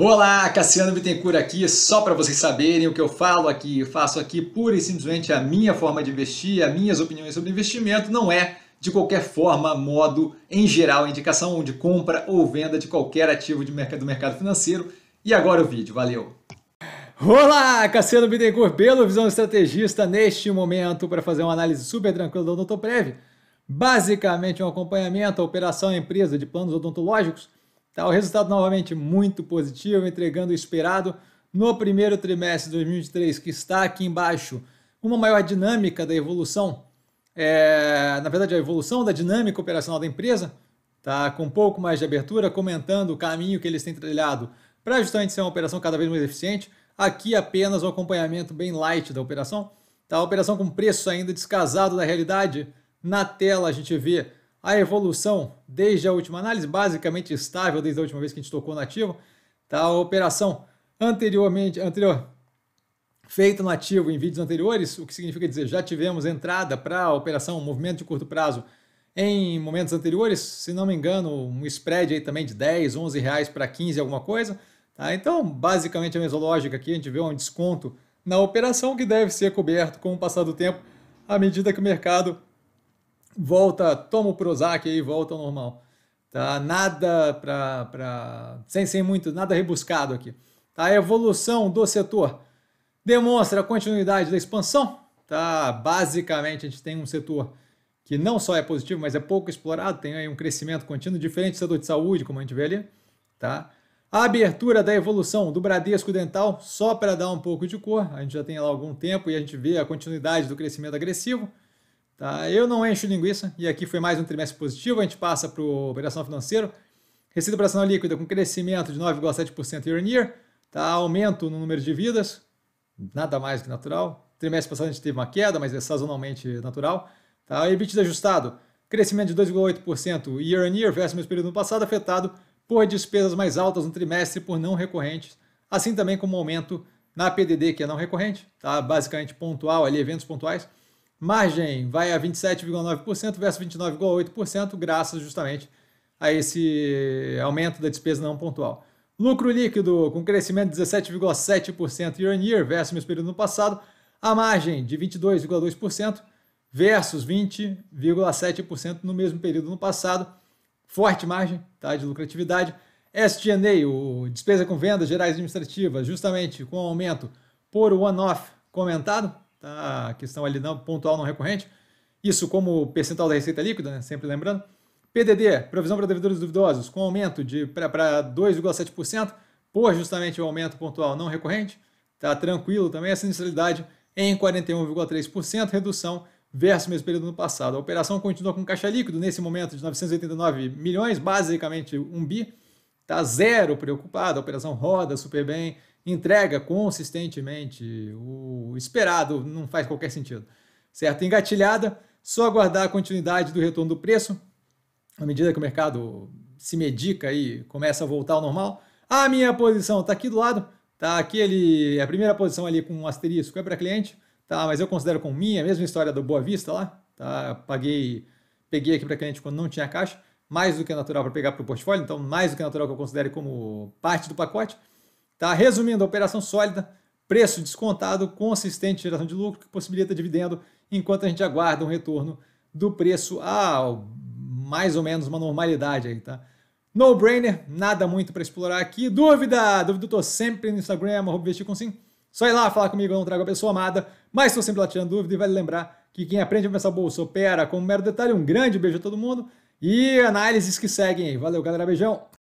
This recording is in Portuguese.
Olá, Cassiano Bittencourt aqui, só para vocês saberem o que eu falo aqui, faço aqui pura e simplesmente a minha forma de investir, as minhas opiniões sobre investimento, não é de qualquer forma, modo, em geral, indicação de compra ou venda de qualquer ativo de mercado, do mercado financeiro. E agora o vídeo, valeu! Olá, Cassiano Bittencourt, pelo Visão Estrategista, neste momento para fazer uma análise super tranquila do Odontoprev. Basicamente um acompanhamento à operação empresa de planos odontológicos Tá, o resultado novamente muito positivo, entregando o esperado no primeiro trimestre de 2023, que está aqui embaixo, uma maior dinâmica da evolução, é, na verdade a evolução da dinâmica operacional da empresa, tá, com um pouco mais de abertura, comentando o caminho que eles têm trilhado para justamente ser uma operação cada vez mais eficiente. Aqui apenas um acompanhamento bem light da operação. Tá, a operação com preço ainda descasado da realidade. Na tela a gente vê a evolução desde a última análise, basicamente estável desde a última vez que a gente tocou no ativo. Tá? A operação anteriormente, anterior, feita no ativo em vídeos anteriores, o que significa dizer, já tivemos entrada para a operação, movimento de curto prazo em momentos anteriores, se não me engano, um spread aí também de 10, 11 reais para 15 alguma coisa. Tá? Então, basicamente a mesma lógica aqui, a gente vê um desconto na operação que deve ser coberto com o passar do tempo, à medida que o mercado volta, toma o Prozac e volta ao normal. Tá? Nada para. Sem, sem muito, nada rebuscado aqui. Tá? A evolução do setor demonstra a continuidade da expansão. Tá? Basicamente, a gente tem um setor que não só é positivo, mas é pouco explorado, tem aí um crescimento contínuo, diferente do setor de saúde, como a gente vê ali. Tá? A abertura da evolução do Bradesco Dental, só para dar um pouco de cor, a gente já tem lá algum tempo e a gente vê a continuidade do crescimento agressivo. Tá? Eu não encho linguiça e aqui foi mais um trimestre positivo. A gente passa para o operação financeiro. Receita operacional líquida com crescimento de 9,7% year on year. Tá? Aumento no número de vidas, nada mais que natural. Trimestre passado a gente teve uma queda, mas é sazonalmente natural. Tá? EBITDA ajustado, crescimento de 2,8% year on year versus o mesmo período passado, afetado por despesas mais altas no trimestre por não recorrentes, assim também como aumento na PDD, que é não recorrente, tá? basicamente pontual, ali, eventos pontuais. Margem vai a 27,9% versus 29,8%, graças justamente a esse aumento da despesa não pontual. Lucro líquido com crescimento de 17,7% year on year versus o mesmo período no passado, a margem de 22,2% versus 20,7% no mesmo período no passado. Forte margem tá, de lucratividade. SG&A, o despesa com vendas gerais administrativas, justamente com aumento por one-off comentado, tá? a questão ali não pontual não recorrente. Isso como percentual da receita líquida, né? sempre lembrando. PDD, provisão para devedores duvidosos, com aumento de para 2,7%, por justamente o aumento pontual não recorrente. Tá tranquilo também a sinistralidade em 41,3%, redução versus o mesmo período no passado. A operação continua com caixa líquido nesse momento de 989 milhões, basicamente um bi. Tá zero preocupado, a operação roda super bem, entrega consistentemente o esperado, não faz qualquer sentido. Certo? Engatilhada, só aguardar a continuidade do retorno do preço, à medida que o mercado se medica e começa a voltar ao normal. A minha posição está aqui do lado, tá? Aquele, a primeira posição ali com um asterisco é para cliente, tá? Mas eu considero como minha, mesma história do Boa Vista lá, tá? Paguei, peguei aqui para cliente quando não tinha caixa, mais do que natural para pegar para o portfólio, então mais do que natural que eu considere como parte do pacote. Tá? Resumindo, operação sólida, preço descontado, consistente geração de lucro que possibilita dividendo, enquanto a gente aguarda um retorno do preço a mais ou menos uma normalidade aí, tá? No brainer, nada muito para explorar aqui. Dúvida? Dúvida, eu tô sempre no Instagram, arroba com sim. Só ir lá falar comigo, eu não trago a pessoa amada, mas estou sempre lá tirando dúvida e vale lembrar que quem aprende a pensar bolsa opera com um mero detalhe. Um grande beijo a todo mundo e análises que seguem. Valeu, galera, beijão!